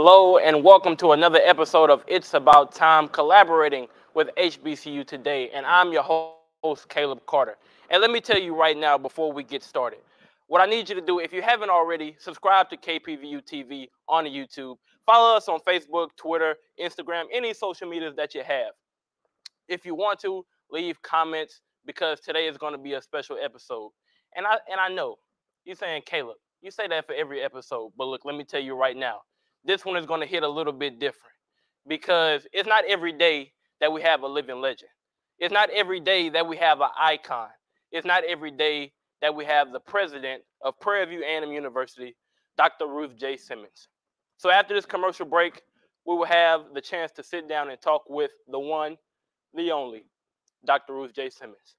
Hello and welcome to another episode of It's About Time, collaborating with HBCU today. And I'm your host, Caleb Carter. And let me tell you right now, before we get started, what I need you to do, if you haven't already, subscribe to KPVU TV on YouTube. Follow us on Facebook, Twitter, Instagram, any social medias that you have. If you want to, leave comments because today is going to be a special episode. And I and I know you're saying, Caleb, you say that for every episode, but look, let me tell you right now, this one is going to hit a little bit different because it's not every day that we have a living legend. It's not every day that we have an icon. It's not every day that we have the president of Prairie View A&M University, Dr. Ruth J. Simmons. So after this commercial break, we will have the chance to sit down and talk with the one, the only, Dr. Ruth J. Simmons.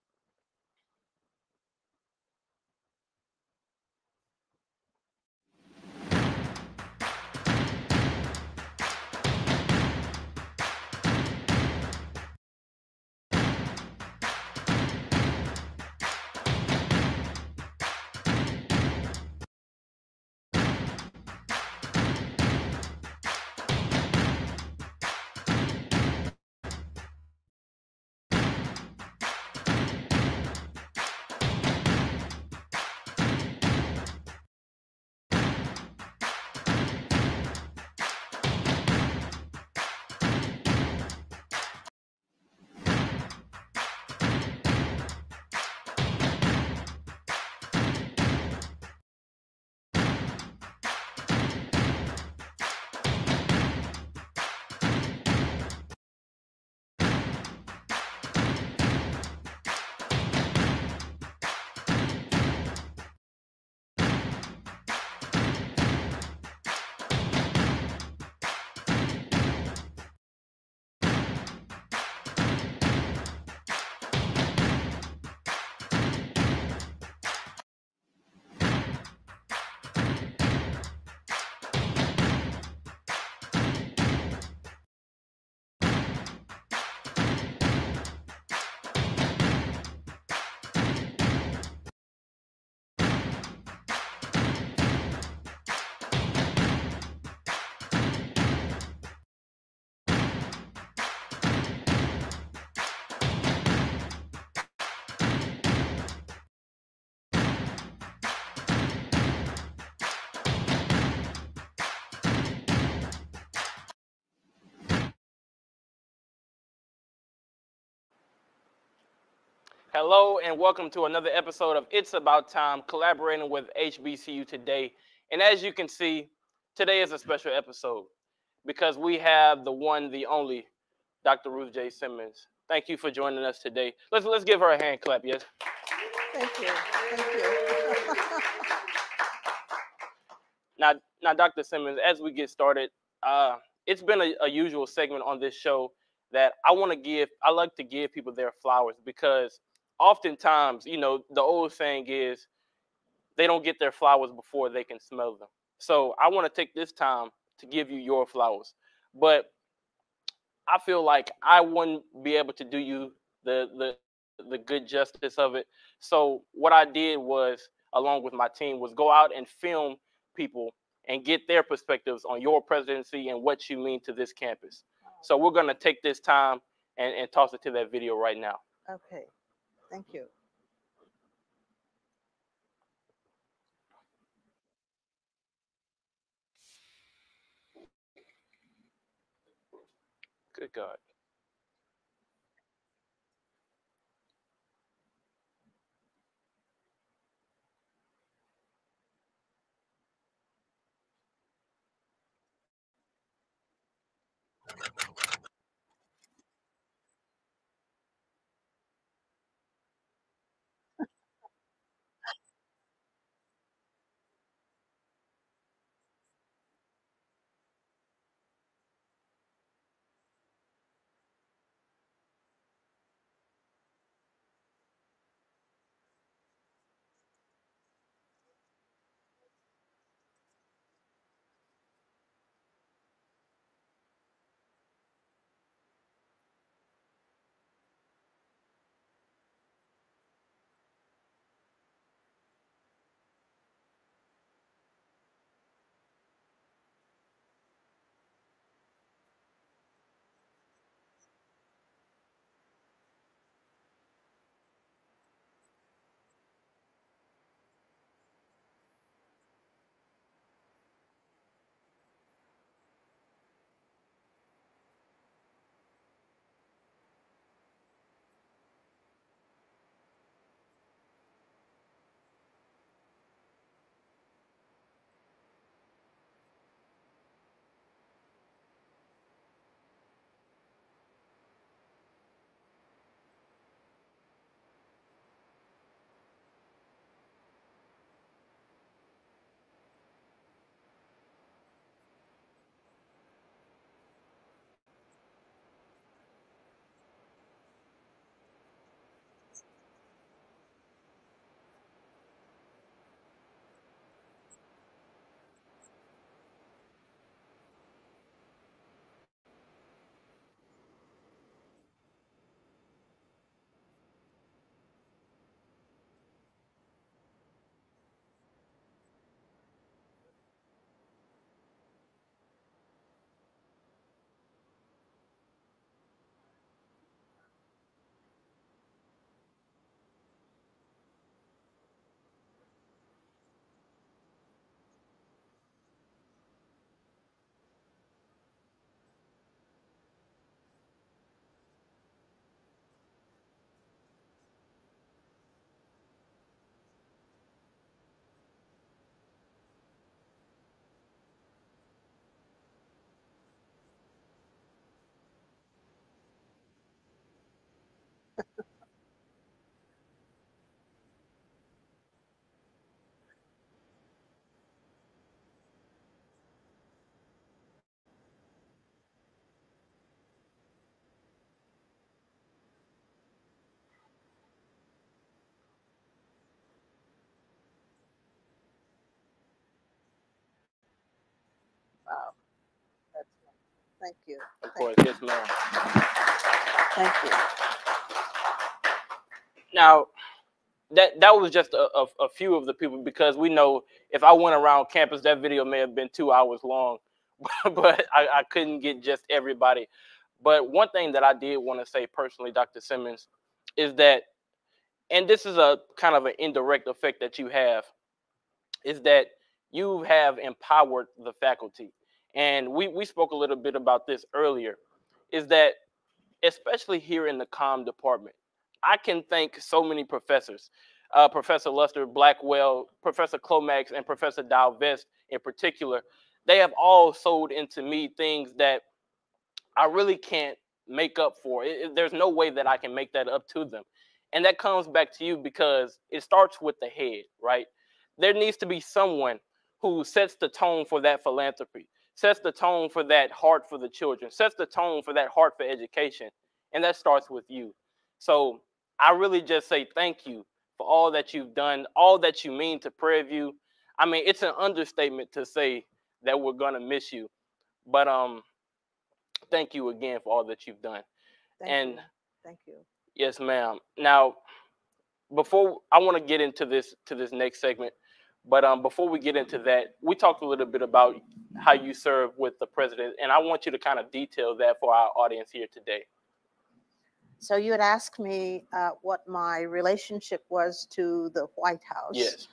Hello and welcome to another episode of It's About Time, collaborating with HBCU today. And as you can see, today is a special episode because we have the one, the only, Dr. Ruth J. Simmons. Thank you for joining us today. Let's let's give her a hand clap, yes? Thank you. Thank you. Now, now, Dr. Simmons, as we get started, uh, it's been a, a usual segment on this show that I want to give. I like to give people their flowers because oftentimes, you know, the old saying is they don't get their flowers before they can smell them. So I want to take this time to give you your flowers. But I feel like I wouldn't be able to do you the the the good justice of it. So what I did was, along with my team, was go out and film people and get their perspectives on your presidency and what you mean to this campus. So we're gonna take this time and, and toss it to that video right now. Okay, thank you. Good God. Wow. That's nice. Thank you. Of Thank course, you. yes, ma'am. Thank you. Now, that that was just a, a, a few of the people because we know if I went around campus, that video may have been two hours long, but I, I couldn't get just everybody. But one thing that I did want to say personally, Dr. Simmons, is that, and this is a kind of an indirect effect that you have, is that you have empowered the faculty. And we, we spoke a little bit about this earlier, is that especially here in the comm department, I can thank so many professors, uh, Professor Luster Blackwell, Professor Clomax, and Professor Dow Vest in particular. They have all sold into me things that I really can't make up for. It, it- there's no way that I can make that up to them. And that comes back to you because it starts with the head, right? There needs to be someone who sets the tone for that philanthropy, sets the tone for that heart for the children, sets the tone for that heart for education. And that starts with you. So I really just say thank you for all that you've done, all that you mean to Prairie View. I mean, it's an understatement to say that we're gonna miss you. But um thank you again for all that you've done. Thank And- you. Thank you. Yes, ma'am. Now, before I want to get into this to this next segment, but um, before we get into that, we talked a little bit about how you serve with the president, and I want you to kind of detail that for our audience here today. So you had asked me uh, what my relationship was to the White House. Yes.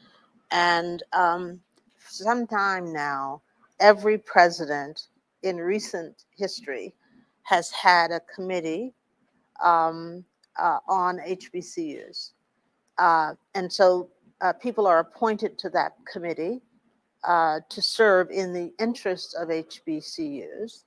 And um, sometime now, every president in recent history has had a committee um, uh, on HBCUs. Uh, and so uh, people are appointed to that committee uh, to serve in the interests of HBCUs.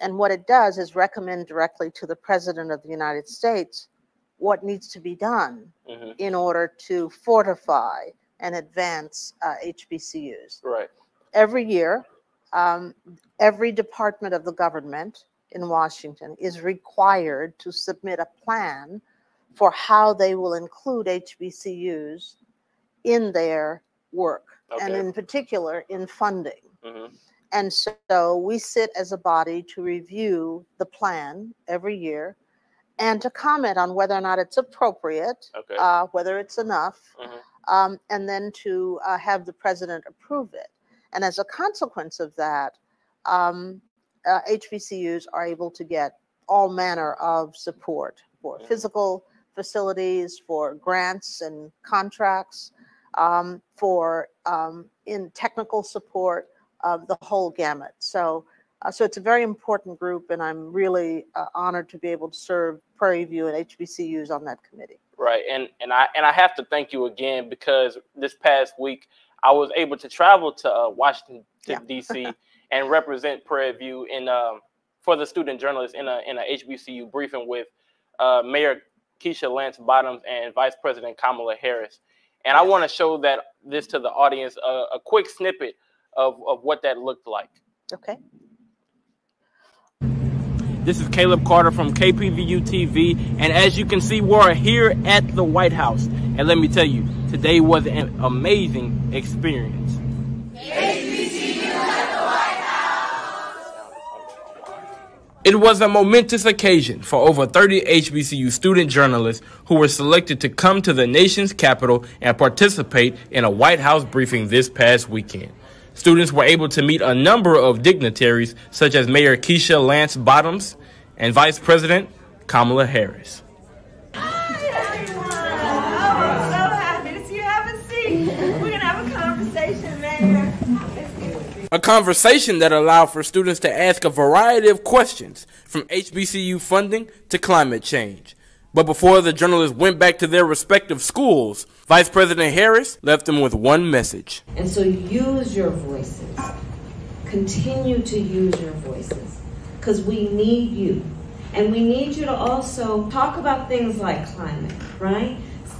And what it does is recommend directly to the President of the United States what needs to be done hmm in order to fortify and advance uh, HBCUs. Right. Every year, um, every department of the government in Washington is required to submit a plan for how they will include HBCUs in their work, and in particular in funding. hmm And so we sit as a body to review the plan every year and to comment on whether or not it's appropriate, Okay. uh, whether it's enough, Mhm. um, and then to uh, have the president approve it. And as a consequence of that, um, uh, HBCUs are able to get all manner of support for Mhm. physical facilities, for grants and contracts, um, for um, in technical support of the whole gamut. So, uh, so it's a very important group, and I'm really uh, honored to be able to serve Prairie View and HBCUs on that committee. Right. And and I and I have to thank you again because this past week I was able to travel to uh, Washington Yeah. D.C. and represent Prairie View in um, for the student journalists in a in a HBCU briefing with uh, Mayor Keisha Lance Bottoms and Vice President Kamala Harris. And I want to show that this to the audience a, a quick snippet of, of what that looked like. Okay. This is Caleb Carter from KPVU TV, and as you can see, we're here at the White House. And let me tell you, today was an amazing experience. It was a momentous occasion for over 30 HBCU student journalists who were selected to come to the nation's capital and participate in a White House briefing this past weekend. Students were able to meet a number of dignitaries, such as Mayor Keisha Lance Bottoms and Vice President Kamala Harris. Hi, everyone. Oh, I'm so happy to see you. Have a seat. We're going to have a conversation, Mayor. A conversation that allowed for students to ask a variety of questions from HBCU funding to climate change. But before the journalists went back to their respective schools, Vice President Harris left them with one message. And so use your voices. Continue to use your voices because we need you. And we need you to also talk about things like climate, right?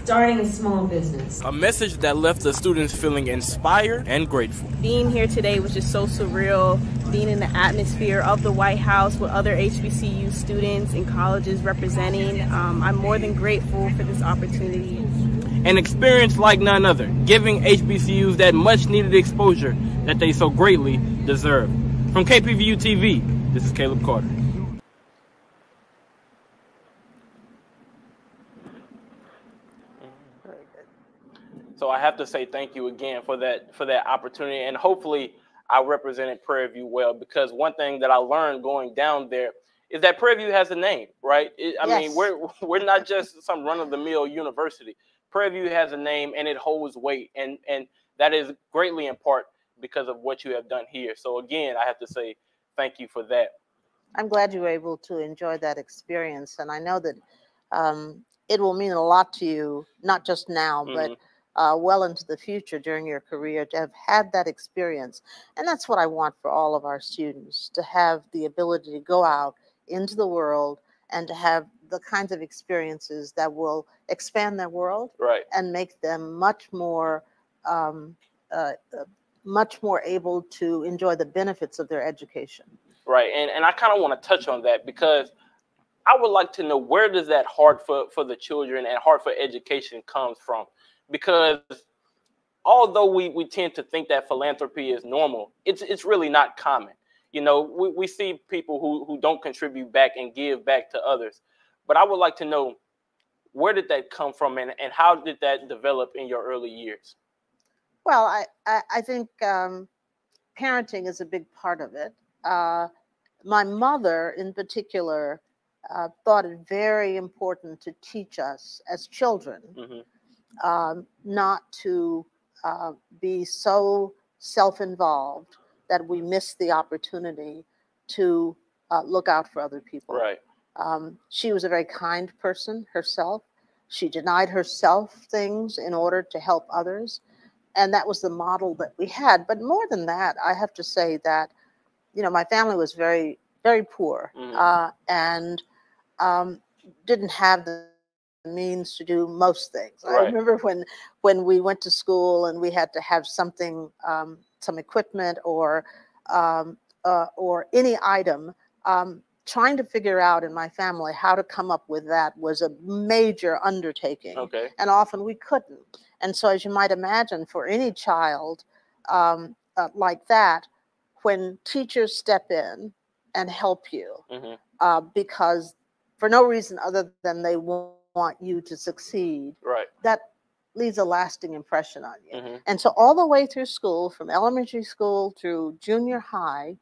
Starting a small business. A message that left the students feeling inspired and grateful. being here today was just so surreal. Being in the atmosphere of the White House with other HBCU students and colleges representing, um, I'm more than grateful for this opportunity. An experience like none other, giving HBCUs that much needed exposure that they so greatly deserve. From KPVU TV, this is Caleb Carter. So I have to say thank you again for that for that opportunity, and hopefully I represented Prairie View well because one thing that I learned going down there is that Prairie View has a name, right? It, I mean, we're we're not just some run of the mill university. Prairie View has a name and it holds weight, and and that is greatly in part because of what you have done here. So again, I have to say thank you for that. I'm glad you were able to enjoy that experience, and I know that um, it will mean a lot to you, not just now, but uh, well into the future during your career to have had that experience. And that's what I want for all of our students to have the ability to go out into the world and to have the kinds of experiences that will expand their world Right. and make them much more um, uh, uh, much more able to enjoy the benefits of their education. Right. And and I kind of want to touch on that because I would like to know where does that heart for for the children and heart for education comes from? Because although we, we tend to think that philanthropy is normal, it's it's really not common. You know, we, we see people who, who don't contribute back and give back to others. But I would like to know where did that come from and, and how did that develop in your early years? Well, I, I, I think um, parenting is a big part of it. Uh, my mother, in particular, uh, thought it very important to teach us as children hmm um, not to uh, be so self involved that we miss the opportunity to uh, look out for other people. Right. Um, she was a very kind person herself. She denied herself things in order to help others. And that was the model that we had. But more than that, I have to say that, you know, my family was very, very poor Mhm. uh, and um, didn't have the means to do most things. I remember when when we went to school and we had to have something, um, some equipment or um, uh, or any item, um, trying to figure out in my family how to come up with that was a major undertaking Okay. and often we couldn't. And so, as you might imagine, for any child um, uh, like that, when teachers step in and help you, hmm uh, because for no reason other than they wa- want you to succeed, Right. that leaves a lasting impression on you. hmm And so, all the way through school, from elementary school through junior high,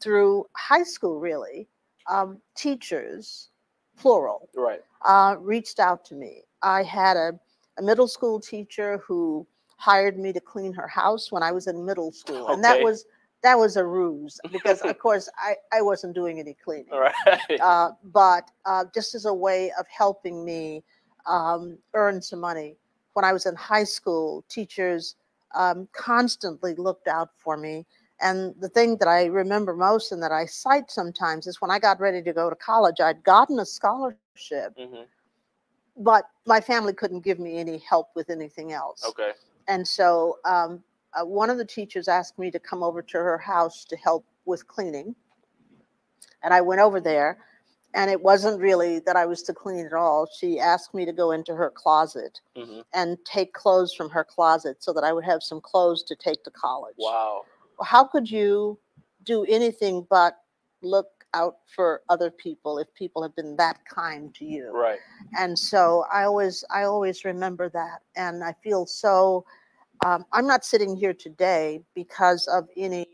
through high school, really, um, teachers, plural, Right. uh, reached out to me. I had a, a middle school teacher who hired me to clean her house when I was in middle school, and that was that was a ruse because, of course, I, I wasn't doing any cleaning. Right. Uh, but uh, just as a way of helping me um, earn some money. When I was in high school, teachers um, constantly looked out for me. And the thing that I remember most and that I cite sometimes is when I got ready to go to college, I'd gotten a scholarship, hmm but my family couldn't give me any help with anything else. Okay. And so um, uh, one of the teachers asked me to come over to her house to help with cleaning. And I went over there, and it wasn't really that I was to clean at all. She asked me to go into her closet hmm and take clothes from her closet so that I would have some clothes to take to college. Wow. How could you do anything but look out for other people if people have been that kind to you? Right. and so i always i always remember that and i feel so um, i'm not sitting here today because of any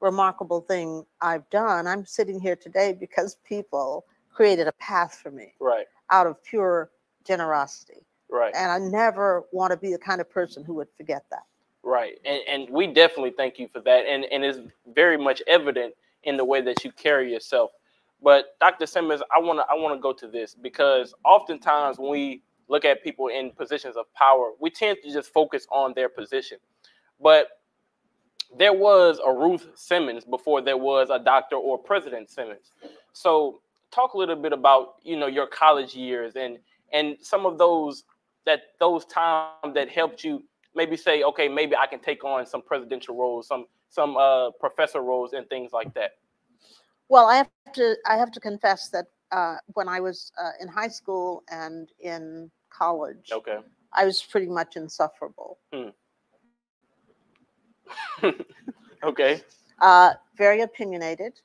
remarkable thing i've done i'm sitting here today because people created a path for me Right. out of pure generosity Right. and i never want to be the kind of person who would forget that Right. And and we definitely thank you for that. And and it's very much evident in the way that you carry yourself. But Dr. Simmons, I wanna I wanna go to this because oftentimes when we look at people in positions of power, we tend to just focus on their position. But there was a Ruth Simmons before there was a Dr. or President Simmons. So talk a little bit about you know your college years and and some of those that those times that helped you maybe say, okay, maybe I can take on some presidential roles, some some uh, professor roles, and things like that. well i have to i have to confess that uh, when i was uh, in high school and in college Okay. i was pretty much insufferable okay. Uh, very opinionated,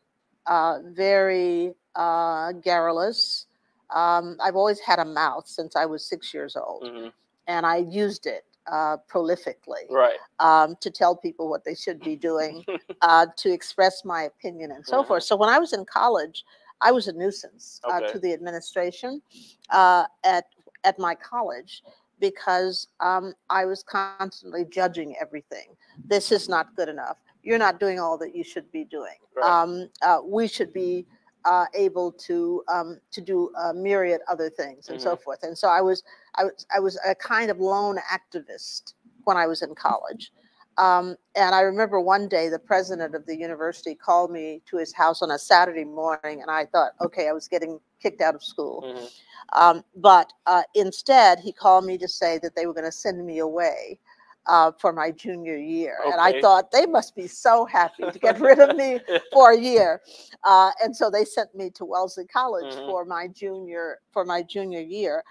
uh, very uh, garrulous. Um, I've always had a mouth since I was six years old, hmm and I used it uh, prolifically Right. um, to tell people what they should be doing, uh, to express my opinion, and so Mhm. forth. So when I was in college, I was a nuisance uh, to the administration uh, at at my college because um, I was constantly judging everything. This is not good enough. You're not doing all that you should be doing. Right. Um, uh, we should be uh, able to um, to do a myriad other things and so forth. And so I was I was I was a kind of lone activist when I was in college. Um, and I remember one day the president of the university called me to his house on a Saturday morning, and I thought, okay, I was getting kicked out of school. hmm Um, but uh, instead, he called me to say that they were going to send me away uh, for my junior year. And I thought they must be so happy to get rid of me for a year. Uh, and so they sent me to Wellesley College Mhm. for my junior for my junior year.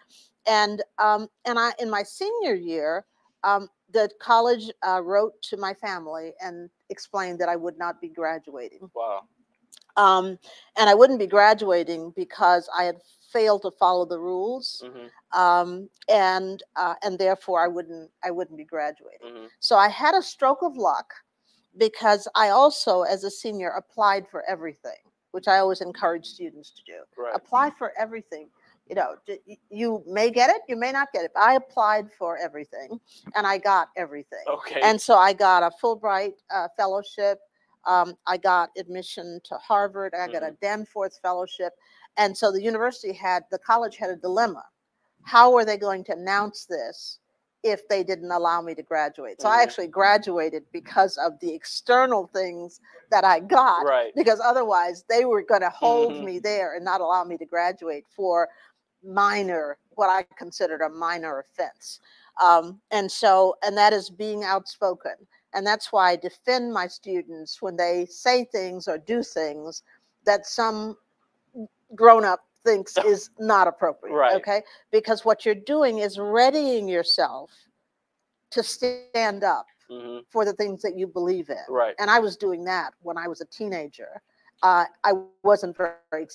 And um, and I in my senior year, um, the college uh, wrote to my family and explained that I would not be graduating Wow. um, and I wouldn't be graduating because I had failed to follow the rules, hmm um, and uh, and therefore I wouldn't I wouldn't be graduating. hmm So I had a stroke of luck because I also, as a senior, applied for everything, which I always encourage students to do. Right. Apply for everything. You know, you may get it, you may not get it. But I applied for everything, and I got everything. Okay. And so I got a Fulbright uh, fellowship. Um, I got admission to Harvard. I got a Danforth fellowship. And so the university had, the college had a dilemma. How were they going to announce this if they didn't allow me to graduate? So I Mhm. actually graduated because of the external things that I got. right. Because otherwise, they were going to hold Mhm. me there and not allow me to graduate for minor, what I considered a minor offense. Um, and so, and that is being outspoken. And that's why I defend my students when they say things or do things that some grown up thinks is not appropriate. Right. Okay. Because what you're doing is readying yourself to stand up hmm for the things that you believe in. Right. And I was doing that when I was a teenager. Uh, I wasn't very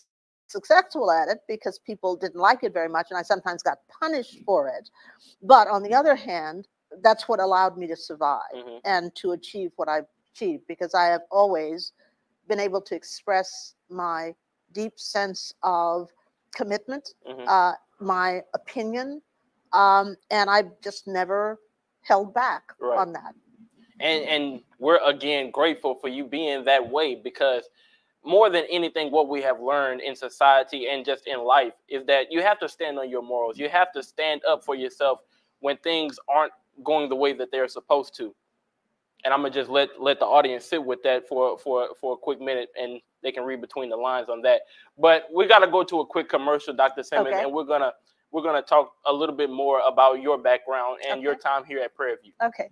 successful at it because people didn't like it very much, and I sometimes got punished for it. But on the other hand, that's what allowed me to survive hmm and to achieve what I've achieved because I have always been able to express my deep sense of commitment, hmm uh, my opinion, um, and I've just never held back Right. on that. and and we're again grateful for you being that way because more than anything what we have learned in society and just in life is that you have to stand on your morals. You have to stand up for yourself when things aren't going the way that they're supposed to. And i'm gonna just let let the audience sit with that for for for a quick minute and they can read between the lines on that. But we got to go to a quick commercial dr simmons Okay. and we're gonna we're gonna talk a little bit more about your background and your time here at prairie view. Okay,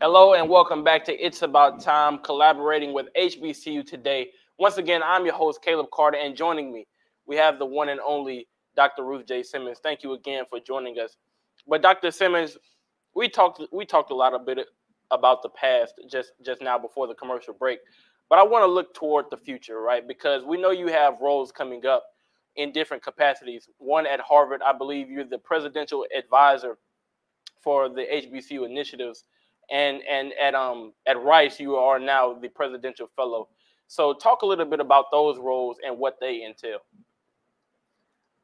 Hello and welcome back to It's About Time, collaborating with HBCU today. Once again, I'm your host, Caleb Carter, and joining me, we have the one and only Dr. Ruth J. Simmons. Thank you again for joining us. But Dr. Simmons, we talked we talked a lot a bit about the past just just now before the commercial break. But I want to look toward the future, right? Because we know you have roles coming up in different capacities. One at Harvard, I believe you're the presidential advisor for the HBCU initiatives, and and at um at Rice you are now the presidential fellow. So talk a little bit about those roles and what they entail.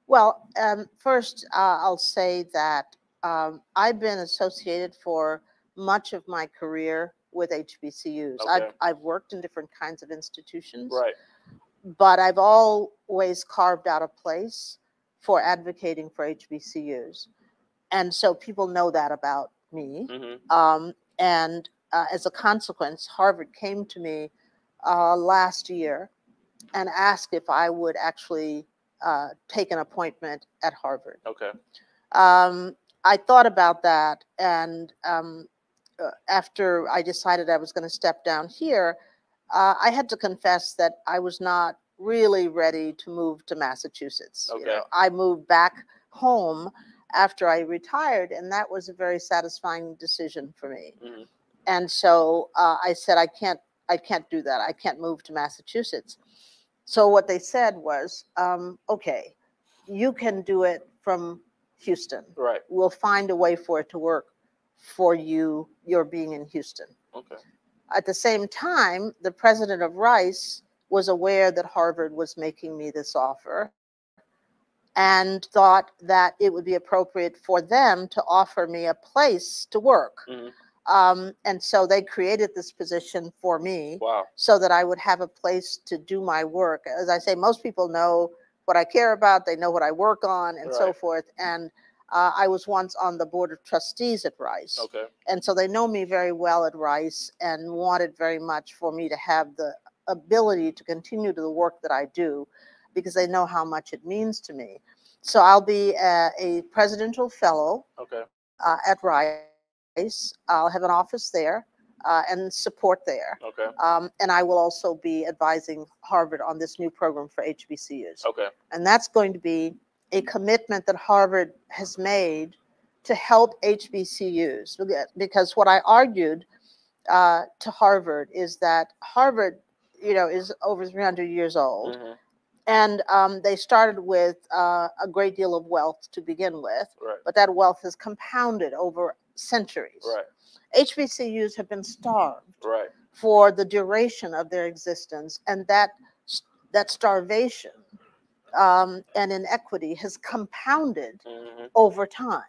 Well, um, first uh, I'll say that um, I've been associated for much of my career with HBCUs. Okay. I've, I've worked in different kinds of institutions, Right. but I've always carved out a place for advocating for HBCUs. And so people know that about me. hmm Um, and uh, as a consequence, Harvard came to me uh, last year and asked if I would actually uh, take an appointment at Harvard. Okay. Um, I thought about that, and um, uh, after I decided I was going to step down here, uh, I had to confess that I was not really ready to move to Massachusetts. You Okay. know, I moved back home after I retired, and that was a very satisfying decision for me. Mhm. And so uh, I said, I can't, I can't do that. I can't move to Massachusetts. So what they said was, um, okay, you can do it from Houston Right. we'll find a way for it to work for you, your being in Houston. Okay. At the same time, the president of Rice was aware that Harvard was making me this offer and thought that it would be appropriate for them to offer me a place to work. Mhm. Um, and so they created this position for me Wow. so that I would have a place to do my work. As I say, most people know what I care about, they know what I work on, and so forth. And uh, I was once on the board of trustees at Rice. Okay. And so they know me very well at Rice and wanted very much for me to have the ability to continue to the work that I do because they know how much it means to me. So I'll be a, a presidential fellow Okay. uh, at Rice. I'll have an office there uh, and support there. Okay. Um, and I will also be advising Harvard on this new program for HBCUs. Okay. And that's going to be a commitment that Harvard has made to help HBCUs. Because what I argued uh, to Harvard is that Harvard, you know, is over 300 years old. hmm And um, they started with uh, a great deal of wealth to begin with, Right. but that wealth has compounded over centuries. Right. HBCUs have been starved Right. for the duration of their existence, and that that starvation um, and inequity has compounded hmm over time.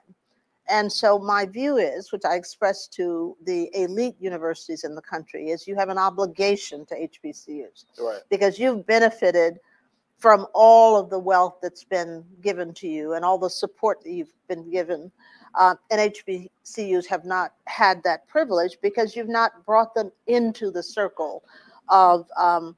And so my view is, which I express to the elite universities in the country, is you have an obligation to HBCUs Right. because you've benefited from all of the wealth that's been given to you and all the support that you've been given. Uh, and HBCUs have not had that privilege because you've not brought them into the circle of, um,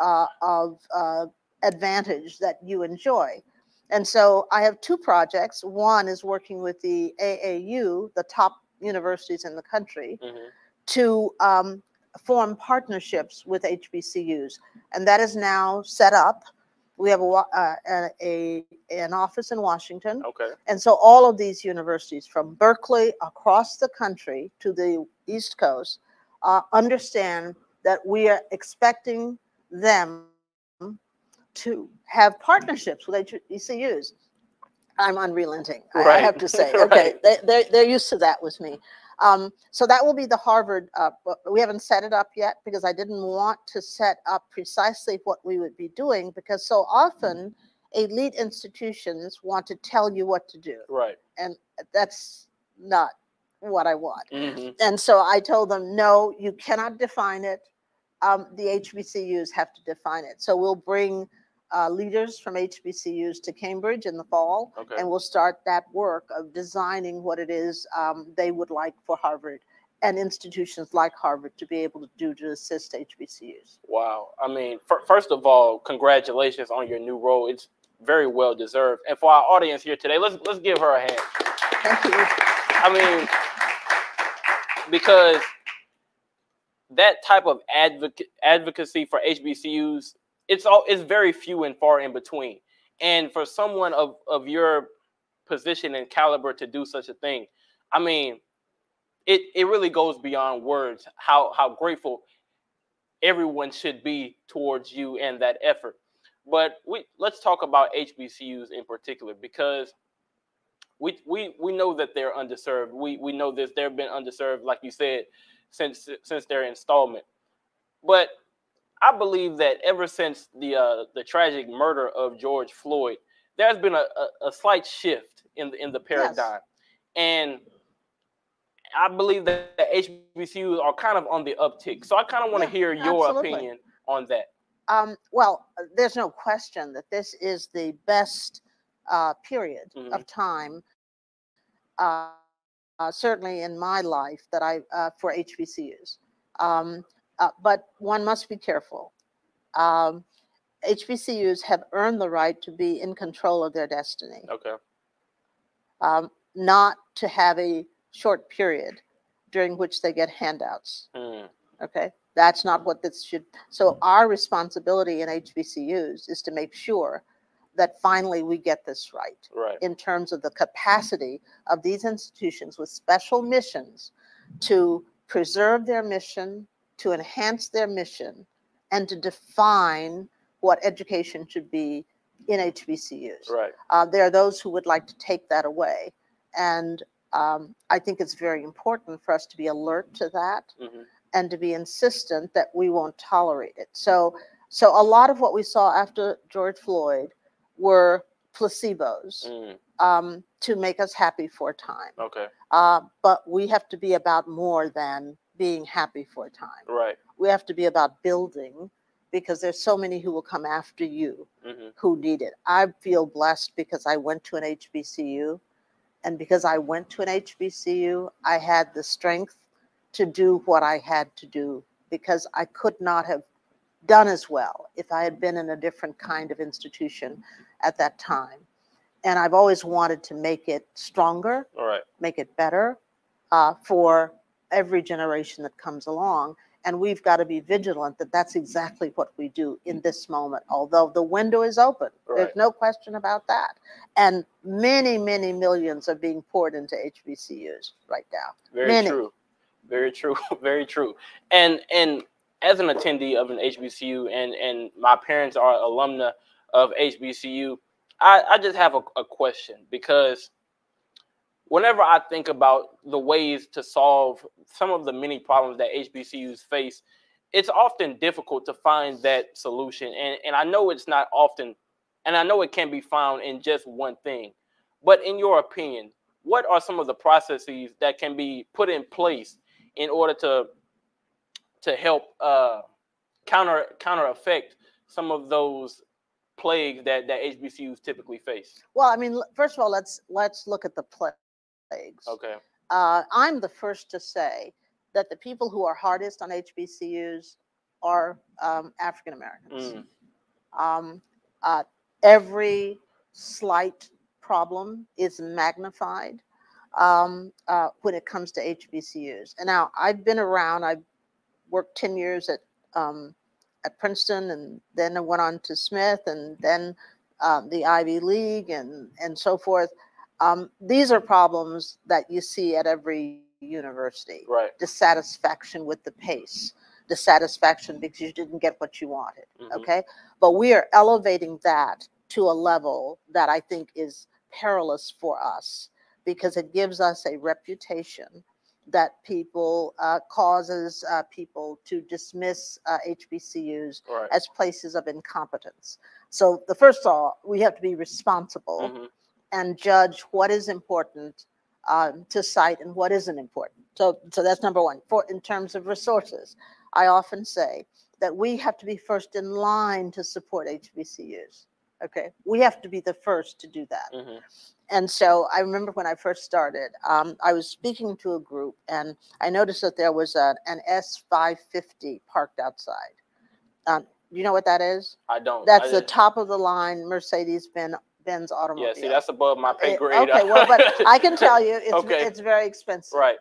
uh, of uh, advantage that you enjoy. And so I have two projects. One is working with the AAU, the top universities in the country, hmm to um, form partnerships with HBCUs, and that is now set up. We have a, uh, a, a an office in Washington, Okay. and so all of these universities, from Berkeley across the country to the East Coast, uh, understand that we are expecting them to have partnerships with HBCUs. I'm unrelenting, I- I have to say. Right. Okay, they, they're, they're used to that with me. Um, so that will be the Harvard, uh, we haven't set it up yet because I didn't want to set up precisely what we would be doing because so often elite institutions want to tell you what to do. Right. And that's not what I want. hmm And so I told them, no, you cannot define it. Um, the HBCUs have to define it. So we'll bring uh, leaders from HBCUs to Cambridge in the fall, Okay. and we'll start that work of designing what it is um, they would like for Harvard and institutions like Harvard to be able to do to assist HBCUs. Wow. I mean, fir- first of all, congratulations on your new role. It's very well deserved. And for our audience here today, let's let's give her a hand. Thank you. I mean, because that type of advocate advocacy for HBCUs, it's all it's very few and far in between. And for someone of of your position and caliber to do such a thing. I mean, it it really goes beyond words how how grateful everyone should be towards you and that effort. But we let's talk about HBCUs in particular because we we we know that they're underserved. We we know this they've been underserved, like you said, since since their installment. But I believe that ever since the uh, the tragic murder of George Floyd, there's been a, a, a slight shift in the in the paradigm, yes. and I believe that the HBCUs are kind of on the uptick. So I kind of want to yeah, hear your absolutely. opinion on that. Um, well, there's no question that this is the best uh, period mm-hmm. of time, uh, uh, certainly in my life, that I uh, for HBCUs. Um, uh, but one must be careful. Um, HBCUs have earned the right to be in control of their destiny. Okay. Um, not to have a short period during which they get handouts. Mm. Okay. That's not what this should. So our responsibility in HBCUs is to make sure that finally we get this right, right. in terms of the capacity of these institutions with special missions to preserve their mission, to enhance their mission, and to define what education should be in HBCUs. Right. Uh, there are those who would like to take that away, and um, I think it's very important for us to be alert to that. Mm-hmm and to be insistent that we won't tolerate it. So, so a lot of what we saw after George Floyd were placebos mm. um, to make us happy for a time. Okay. Uh, but we have to be about more than being happy for a time. Right. We have to be about building because there's so many who will come after you mm-hmm. who need it. I feel blessed because I went to an HBCU. And because I went to an HBCU, I had the strength to do what I had to do because I could not have done as well if I had been in a different kind of institution at that time. And I've always wanted to make it stronger, right. make it better uh, for every generation that comes along. And we've got to be vigilant that that's exactly what we do in mm. this moment. Although the window is open, right. there's no question about that. And many, many millions are being poured into HBCUs right now. Very many. true. Very true. Very true. And and as an attendee of an HBCU and and my parents are alumna of HBCU, I, I just have a, a question because whenever I think about the ways to solve some of the many problems that HBCUs face, it's often difficult to find that solution. And, and I know it's not often, and I know it can be found in just one thing. But in your opinion, what are some of the processes that can be put in place in order to to help uh, counter counter affect some of those plagues that that HBCUs typically face? Well, I mean, first of all, let's let's look at the plagues. Okay. Uh, I'm the first to say that the people who are hardest on HBCUs are um, African Americans. Mm. Um, uh, every slight problem is magnified um, uh, when it comes to HBCUs. And now I've been around. I've worked ten years at um, at Princeton, and then I went on to Smith, and then um, the Ivy League, and and so forth. Um, these are problems that you see at every university. Right. Dissatisfaction with the pace, dissatisfaction because you didn't get what you wanted. Mm-hmm. Okay, but we are elevating that to a level that I think is perilous for us because it gives us a reputation that people uh, causes uh, people to dismiss uh, HBCUs right. as places of incompetence. So the first of all, we have to be responsible mm-hmm. And judge what is important um, to cite and what isn't important. So, so that's number one. For in terms of resources, I often say that we have to be first in line to support HBCUs. Okay, we have to be the first to do that. Mm-hmm and so I remember when I first started, um, I was speaking to a group, and I noticed that there was a, an S550 parked outside. Um, you know what that is? I don't. That's I the top of the line Mercedes Benz Benz automobile. Yeah, see, that's above my pay eh, grade. okay, well, but I can tell you, it's okay. it's very expensive. Right.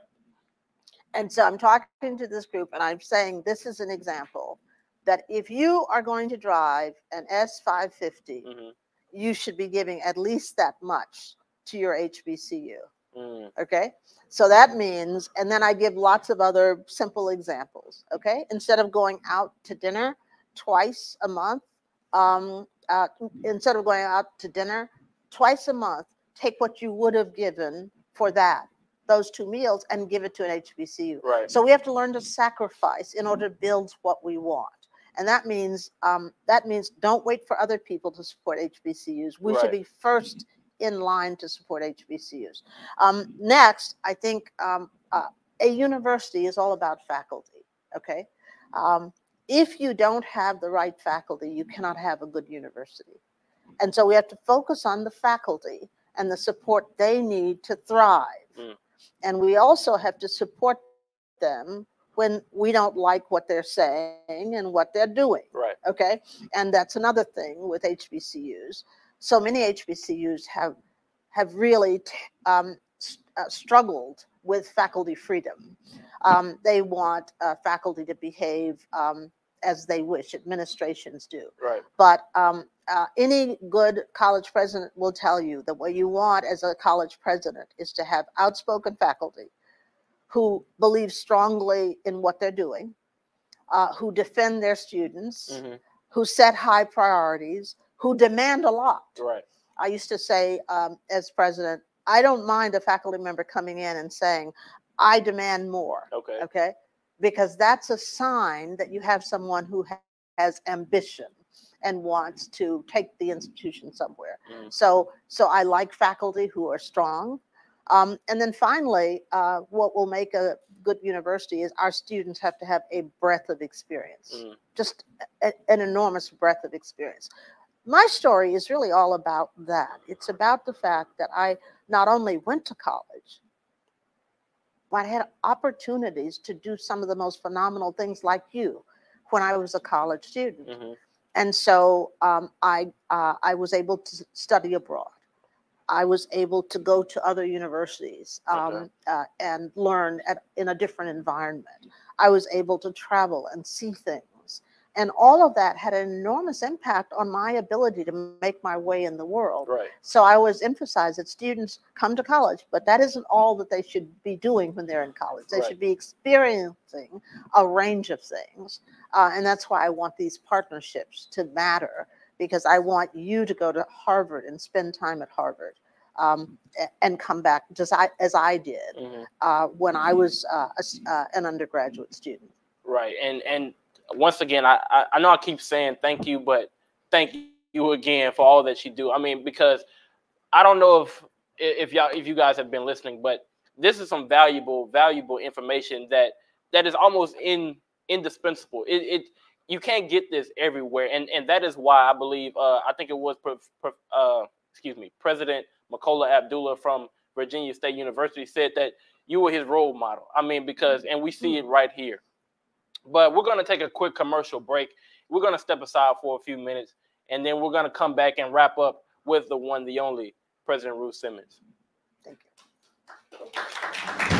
And so I'm talking to this group, and I'm saying this is an example that if you are going to drive an S550. Mm-hmm you should be giving at least that much to your HBCU. Mm, Okay. So that means, and then I give lots of other simple examples. Okay. Instead of going out to dinner twice a month, um, uh, instead of going out to dinner twice a month, take what you would have given for that, those two meals, and give it to an HBCU. right. So we have to learn to sacrifice in order to build what we want. And that means um, that means don't wait for other people to support HBCUs. We should be first in line to support HBCUs. Um, next, I think um, uh, a university is all about faculty. Okay, um, if you don't have the right faculty, you cannot have a good university. And so we have to focus on the faculty and the support they need to thrive. Mm. And we also have to support them when we don't like what they're saying and what they're doing. Right. Okay. And that's another thing with HBCUs. So many HBCUs have have really t- um, uh, struggled with faculty freedom. Um, they want uh, faculty to behave um, as they wish, administrations do. Right. But um, uh, any good college president will tell you that what you want as a college president is to have outspoken faculty who believe strongly in what they're doing, uh, who defend their students, hmm who set high priorities, who demand a lot. Right. I used to say, um, as president, I don't mind a faculty member coming in and saying, I demand more Okay. okay because that's a sign that you have someone who has ambition and wants to take the institution somewhere Mm. so so i like faculty who are strong um, and then finally uh, what will make a good university is our students have to have a breadth of experience Mm. just a, an enormous breadth of experience my story is really all about that it's about the fact that i not only went to college but I had opportunities to do some of the most phenomenal things like you when I was a college student. hmm And so um, I, uh, I was able to study abroad. I was able to go to other universities um, Okay. uh, and learn at, in a different environment. I was able to travel and see things. And all of that had an enormous impact on my ability to make my way in the world. Right. So I always emphasize that students come to college, but that isn't all that they should be doing when they're in college. They Right. should be experiencing a range of things. Uh, and that's why I want these partnerships to matter because I want you to go to Harvard and spend time at Harvard um, and come back just I, as I did hmm uh, when I was uh, a uh, an undergraduate student. Right. And and once again, I, I I know I keep saying thank you, but thank you again for all that you do. I mean, because I don't know if if y'all if you guys have been listening, but this is some valuable valuable information that that is almost in indispensable. It, it you can't get this everywhere, and and that is why I believe uh, I think it was pre, pre, uh, excuse me President Makola Abdullah from Virginia State University said that you were his role model. I mean, because and we see it right here. But we're going to take a quick commercial break. We're going to step aside for a few minutes, and then we're going to come back and wrap up with the one, the only President Ruth Simmons. Thank you.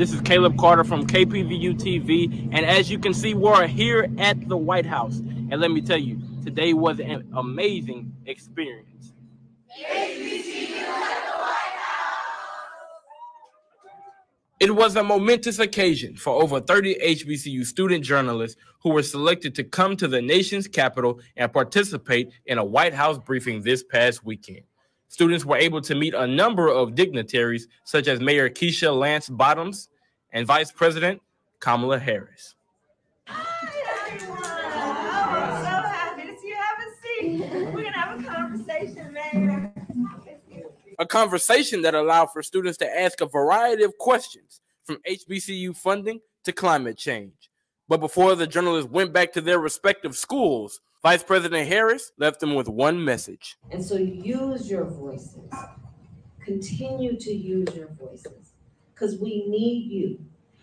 This is Caleb Carter from KPVU TV, and as you can see, we're here at the White House. And let me tell you, today was an amazing experience. It was a momentous occasion for over 30 HBCU student journalists who were selected to come to the nation's capital and participate in a White House briefing this past weekend. Students were able to meet a number of dignitaries, such as Mayor Keisha Lance Bottoms and Vice President Kamala Harris. Hi, everyone. I'm so happy to see you. Have a seat. We're gonna have a conversation, Mayor. A conversation that allowed for students to ask a variety of questions from HBCU funding to climate change. But before the journalists went back to their respective schools, Vice President Harris left them with one message. And so use your voices. Continue to use your voices because we need you.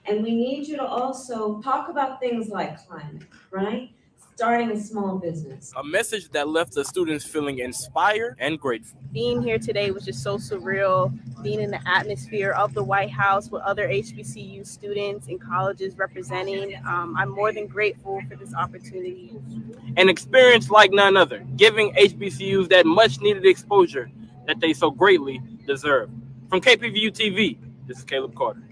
And we need you to also talk about things like climate, right? Starting a small business. A message that left the students feeling inspired and grateful. Being here today was just so surreal. Being in the atmosphere of the White House with other HBCU students and colleges representing, um, I'm more than grateful for this opportunity. An experience like none other, giving HBCUs that much needed exposure that they so greatly deserve. From KPVU TV, this is Caleb Carter.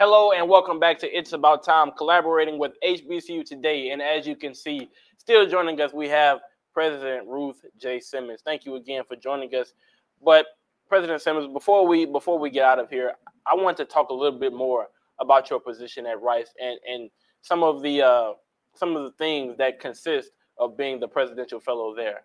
Hello and welcome back to It's About Time, collaborating with HBCU today. And as you can see, still joining us, we have President Ruth J. Simmons. Thank you again for joining us. But President Simmons, before we before we get out of here, I want to talk a little bit more about your position at Rice and and some of the uh, some of the things that consist of being the presidential fellow there.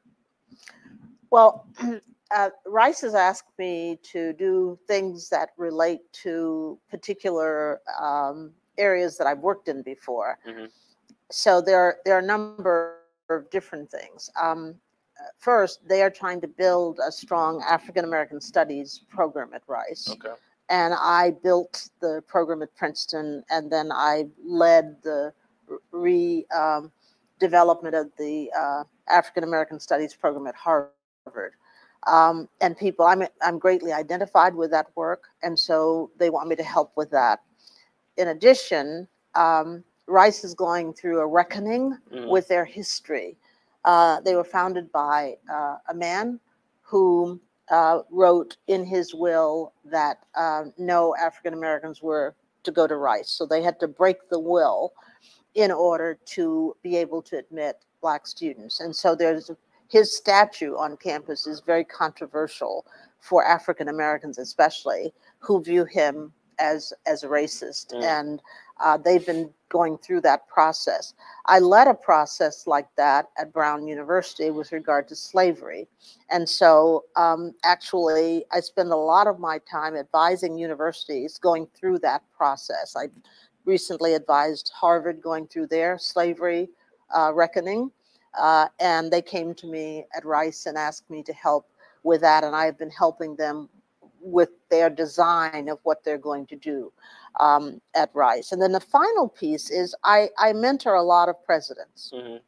Well, uh, Rice has asked me to do things that relate to particular um, areas that I've worked in before. Mhm. So there, there are a number of different things. Um, uh, first, they are trying to build a strong African American Studies program at Rice. Okay. and I built the program at Princeton, and then I led the re um, development of the uh, African American Studies program at Harvard. Um, and people, I'm I'm greatly identified with that work, and so they want me to help with that. In addition, um, Rice is going through a reckoning Mhm. with their history. Uh, they were founded by uh, a man who uh, wrote in his will that uh, no African Americans were to go to Rice. So they had to break the will in order to be able to admit Black students. And so there's his statue on campus is very controversial for African Americans, especially who view him as as a racist. Mm. And uh, they've been going through that process. I led a process like that at Brown University with regard to slavery. And so, um, actually, I spend a lot of my time advising universities going through that process. I recently advised Harvard going through their slavery uh, reckoning, uh, and they came to me at Rice and asked me to help with that, and I have been helping them with their design of what they're going to do um, at Rice. And then the final piece is I, I mentor a lot of presidents. Mhm.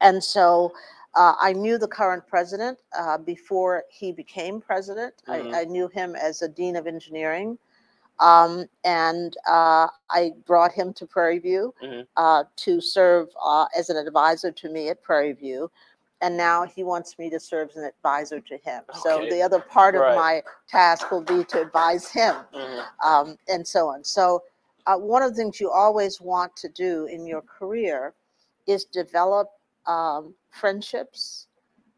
And so uh, I knew the current president uh, before he became president. Mhm. I, I knew him as a dean of engineering. Um, and uh, I brought him to Prairie View Mhm. uh, to serve uh, as an advisor to me at Prairie View. And now he wants me to serve as an advisor to him. So the other part Right. of my task will be to advise him Mhm. um, and so on. So, uh, one of the things you always want to do in your career is develop um, friendships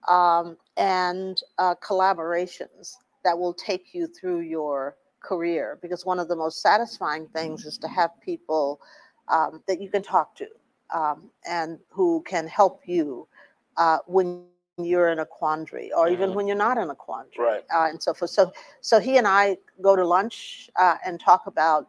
um, and uh, collaborations that will take you through your career. Because one of the most satisfying things is to have people um, that you can talk to um, and who can help you uh, when you're in a quandary or even Mhm. when you're not in a quandary Right. uh, and so forth. So, so he and I go to lunch uh, and talk about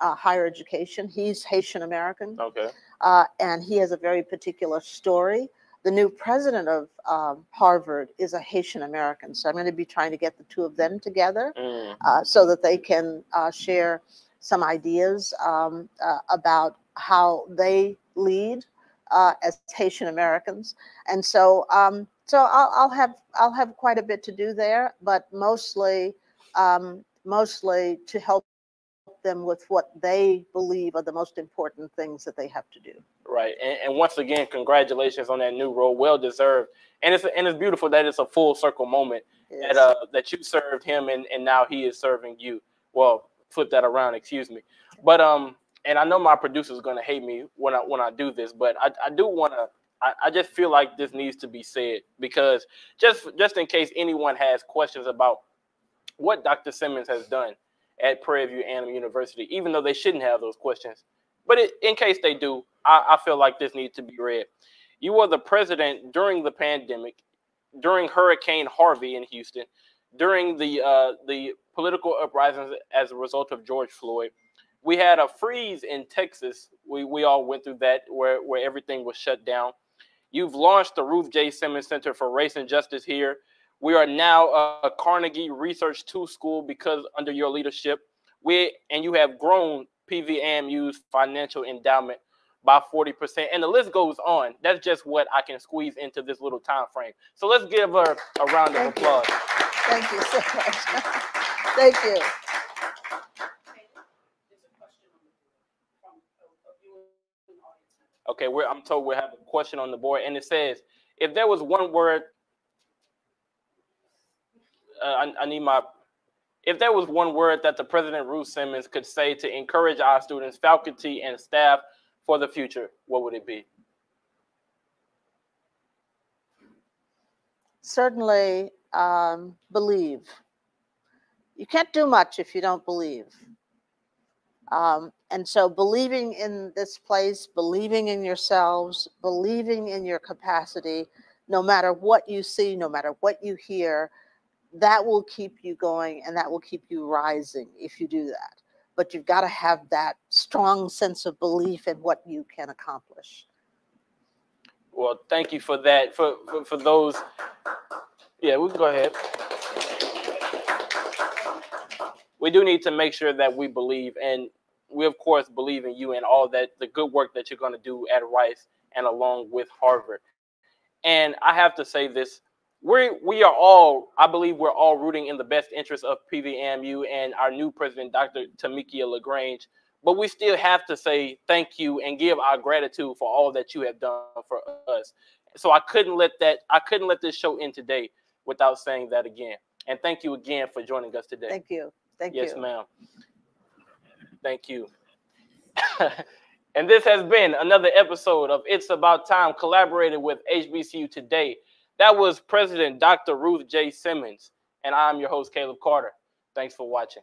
uh, higher education. He's Haitian American, Okay. uh, and he has a very particular story. The new president of um, Harvard is a Haitian American, so I'm going to be trying to get the two of them together Mm. uh, so that they can uh, share some ideas um, uh, about how they lead uh, as Haitian Americans, and so um, so I'll, I'll, have I'll have quite a bit to do there, but mostly um, mostly to help them with what they believe are the most important things that they have to do. Right, and, and once again, congratulations on that new role, well deserved, and it's and it's beautiful that it's a full circle moment yes. that uh that you served him and and now he is serving you. Well, flip that around, excuse me, but um, and I know my producer is going to hate me when I when I do this, but I I do want to. I, I just feel like this needs to be said because just just in case anyone has questions about what Dr. Simmons has done at Prairie View A&M University, even though they shouldn't have those questions. But it, in case they do, I, I feel like this needs to be read. You were the president during the pandemic, during Hurricane Harvey in Houston, during the uh, the political uprisings as a result of George Floyd. We had a freeze in Texas. We we all went through that where where everything was shut down. You've launched the Ruth J. Simmons Center for Race and Justice here. We are now a Carnegie Research Two School because under your leadership, we and you have grown PVAMU's financial endowment by 40%. And the list goes on. That's just what I can squeeze into this little time frame. So let's give her a round Thank of applause. You. Thank you so much. Thank you. Okay, we're, I'm told we have a question on the board, and it says, if there was one word I, I, need my. If there was one word that the President Ruth Simmons could say to encourage our students, faculty, and staff for the future, what would it be? Certainly, um, believe. You can't do much if you don't believe. Um, and so, believing in this place, believing in yourselves, believing in your capacity, no matter what you see, no matter what you hear, that will keep you going and that will keep you rising if you do that. But you've got to have that strong sense of belief in what you can accomplish. Well, thank you for that. For for, for those, yeah, we can go ahead. We do need to make sure that we believe, and we of course believe in you and all that the good work that you're going to do at Rice and along with Harvard. And I have to say this we we are all, I believe, we're all rooting in the best interest of PVMU and our new president, Dr. Tomikia LeGrand. But we still have to say thank you and give our gratitude for all that you have done for us. So I couldn't let that I couldn't let this show in today without saying that again. And thank you again for joining us today. Thank you. Thank yes, you. Yes, ma'am. Thank you. and this has been another episode of It's About Time, collaborated with HBCU Today. That was President Dr. Ruth J. Simmons, and I'm your host, Caleb Carter. Thanks for watching.